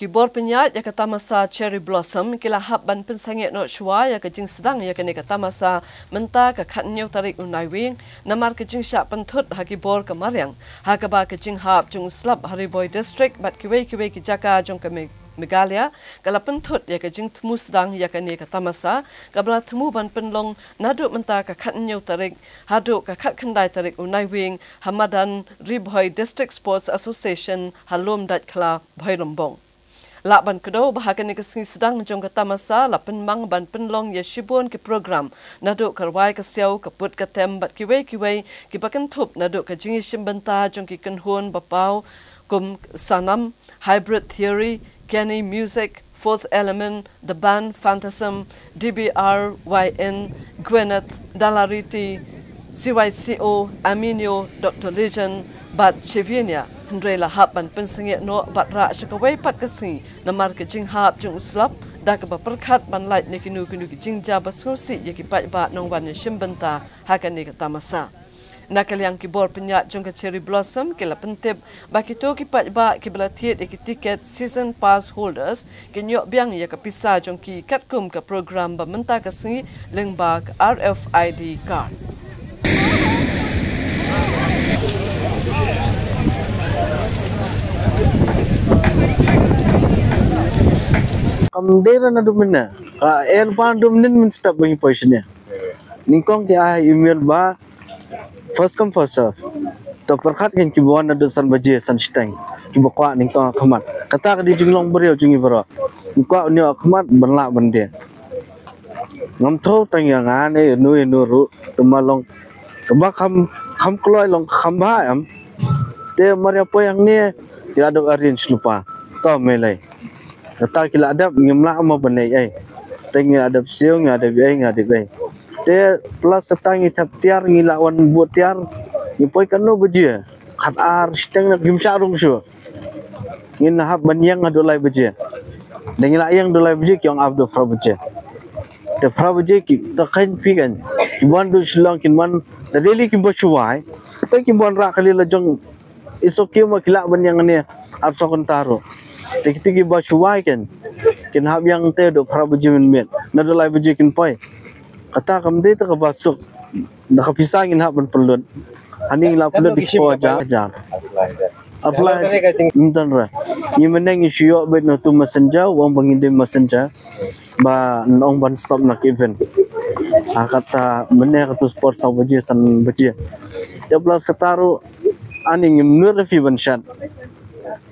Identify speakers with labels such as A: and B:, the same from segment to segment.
A: Kibor penyat ya kata masa cherry blossom. Kila hab ban pensangit no shua ya kejing sedang ya kene kata masa menta ke khatnyo tarik unai wing. Namar kejing sya pentut ha kibor kemaryang ha ka ba hab jung slap hari boy district bat kiwe kiwe ki jaka jung ke Megalia. Kala pentut ya kejing temu sedang ya kene kata masa kabla temu ban penlong nadu menta ke khatnyo tarik. Hadu ke khat kendai tarik unai wing. Hamadan riboy district sports association halum dat kala lombong La ban kedo bahagian ni kesengi sedang jong kata masa la penmang ban penlong ya shibun ke program. Nado karwai ke siau ke put ke tem bat kiwe kiwe ki bakan thup. Nado ke jingi shimbenta jong ki kenhun bapau kum sanam hybrid theory kenny music fourth element the band phantasm dbr yn gwyneth dalariti cyco aminio dr legend bat chivinia Hendrai lahap ban pensengit no bat ra shakawai pat kasi na mar ke jing hap jung uslap da ka perkhat ban light ne kinu kinu ki jing ja ba sosi ye ki pai ba nong ban shim banta ha ka ni ka tamasa na ka liang ki bor penya jung ka cherry blossom ke la pentep ba ki to ki pai ba ki bla thiet ki ticket season pass holders ke nyok biang ye ka pisa jung ki kat kum ka program ba menta ka leng ba RFID card
B: kamdera na dumina ka air pan dumin min stop bagi position ya ningkong ah email ba first come first serve. To perkhat kan ki buan na dosan baje san stang ki bakwa ningkong khamat kata ka di jinglong beriau jingi baro ningkwa ni khamat banla bande ngam tang yang ane nu nu ru. Tumalong kaba kham kham kloi long kham ba am. Te maria po yang ni ki adok arrange lupa. To melai Kata kila ada ngimla ama benda ai. Tengi ada siu ngi ada ngi ada bi. Te plus kata ngi tap tiar ngi lawan buat tiar ngi poi kanu beje. Khat ar steng na gim sharung shu. Ngi na hab banyang ado lai beje. Dengi la yang do lai beje kyong abdo fra beje. Te fra beje ki ta kain pi kan. Ki wan do shilong kin man da really ki bo chuai. Te ki bon ra kali la jong isokyo ma kila banyang ni ar sokon taro tiki-tiki ba chuai kan. Kin hab yang te do para buji min met na do lai buji kin pai kata kam de ta ka basuk da ka pisang in hab ban pelun ani la pelun di ko aja aja apply intan ra ni meneng isu bet no tu messenger wang bangin de messenger. Ba nong ban stop nak event. Kata meneng tu sport sa buji san buji te plus kataru ani ngimnur fi ban shat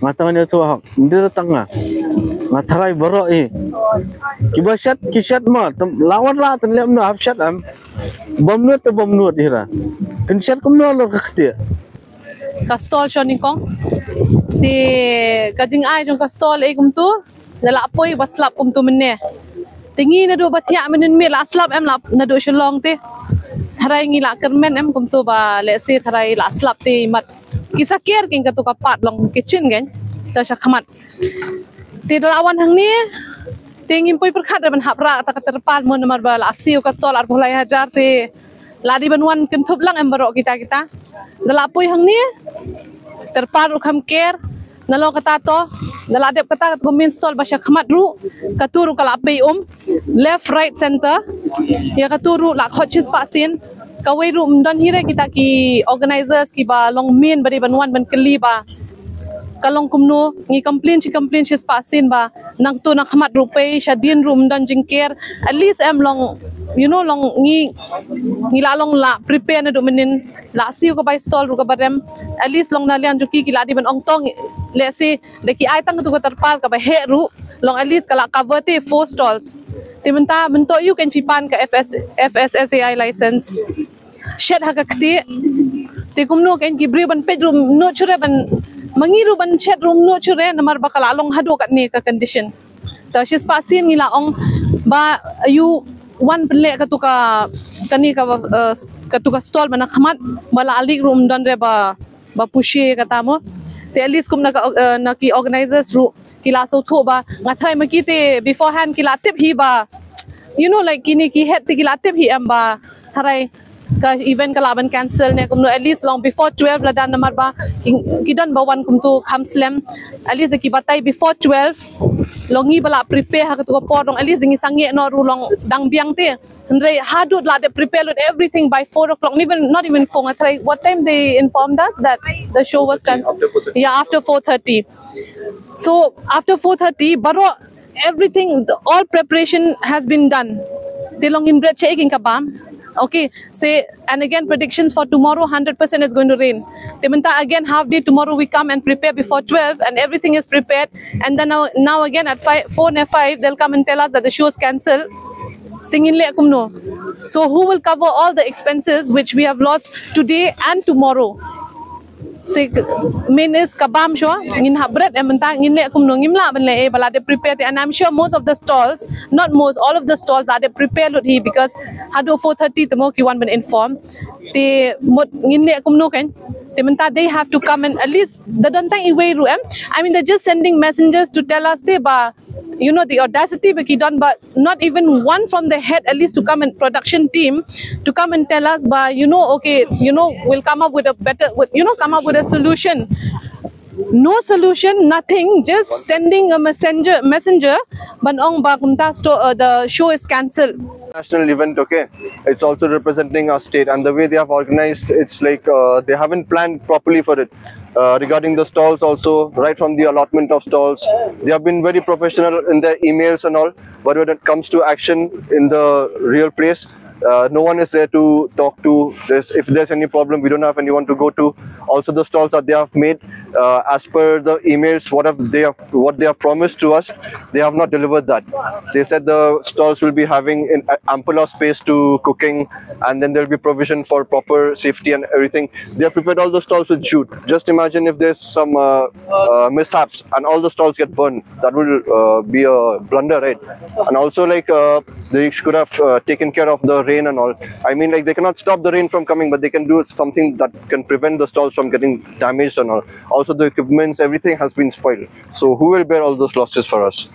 B: ngata ni tu hak ndir tanga ngatarai baro eh kiba shat kishat ma lawan la tan lem no hab shat am bom nu te bom nu dira kin shat kum no lor kakti
C: kastol shoni kong. Si kajing ai jong kastol e kum tu. La poi baslap kum tu menne tingi na do batia menen mi la slap em la na do shlong te tharai ngi la kermen em kum tu ba le si tharai la slap te mat kisah kier king katu kapat long kitchen kan? Ta syakmat ti lawan hang ni tingin poi perkhat ban hapra ta terpal bal asiu ka stol ar bolai hajar ti. Ladi banwan kentup lang em barok kita kita. Dala poi hang ni terpal ukam ker nalo kata to nala adep kata ko min stol ba syakmat ru katuru kala pe um left right center. Ya katuru la khotchis pasin kawai room. Dan hire kita ki organizers ki ba long min bari banwan ban keli ba. Kalong kumno ngi complain si complain si spasin ba. Nang tu nak hamat rupe shadin room dan jingker at least em long you know long ngi ngi la long la prepare na do menin. La siu ko by stall ru ka barem. At least long nalian juki ki ladi ban ong tong. Le si de ki ai tang tu ko terpal ka ba he ru. Long at least kala cover te four stalls. Timenta bentuk you kan fipan ke FS FSSAI license. Shed hak kti. Ti kumno kan kibri ban page room no chure ban mangiru ban shed room no chure namar bakal along hadu kat ni ke condition. Ta shis pasin ngila ong ba you one pelek ka kani ka katu ka stall mana khamat bala alik room dan re ba ba pushi kata mo. Ti at least kum na na ki organizers ru kila so thu ba ngathai ma ki te beforehand kila tip hi ba you know like kini ki het te kila tip hi am ba tharai ka event kala ban cancel ne kum no at least long before 12 la dan namar ba kidan ba wan kum tu kham slam. At least ki batai before 12 longi bala prepare ha ko podong at least ngi sangi no ru long dang biang te. Andre hadut la they prepare with everything by 4 o'clock. Even not even 4 try what time they informed us that the show was cancelled? yeah after 4:30 so after 4:30 baro everything the, all preparation has been done. They long in bread shaking kabam okay say and again predictions for tomorrow 100% is going to rain. Tementa again half day tomorrow we come and prepare before 12 and everything is prepared. And then now, now again at 5 4 and 5 they'll come and tell us that the show is cancelled. Singin le akum no. So who will cover all the expenses which we have lost today and tomorrow so main is kabam sho ngin habret em ta ngin le ngim la ban le e bala de prepare the, and i'm sure most of the stalls not most all of the stalls are they prepare lut hi because hado 430 tamo ki one ban inform the mot ngin le akum no kan they menta they have to come and at least the dantang iwe em i mean they're just sending messengers to tell us they ba you know the audacity be done but not even one from the head at least to come and production team to come and tell us but you know okay you know we'll come up with a better you know come up with a solution. No solution nothing just sending a messenger messenger but uh, the show is cancelled
D: national event okay? It's also representing our state and the way they have organized it's like uh, they haven't planned properly for it. Uh, regarding the stalls also right from the allotment of stalls they have been very professional in their emails and all but when it comes to action in the real place uh, no one is there to talk to this. If there's any problem we don't have anyone to go to. Also the stalls that they have made uh, as per the emails what have they have what they have promised to us they have not delivered that. They said the stalls will be having in, uh, ample of space to cooking and then there'll be provision for proper safety and everything. They have prepared all the stalls with jute just imagine if there's some uh, uh, mishaps and all the stalls get burned. That will uh, be a blunder right? And also like uh, they should have taken care of the rain and all. I mean like they cannot stop the rain from coming but they can do something that can prevent the stalls from getting damaged and all also the equipments everything has been spoiled. So who will bear all those losses for us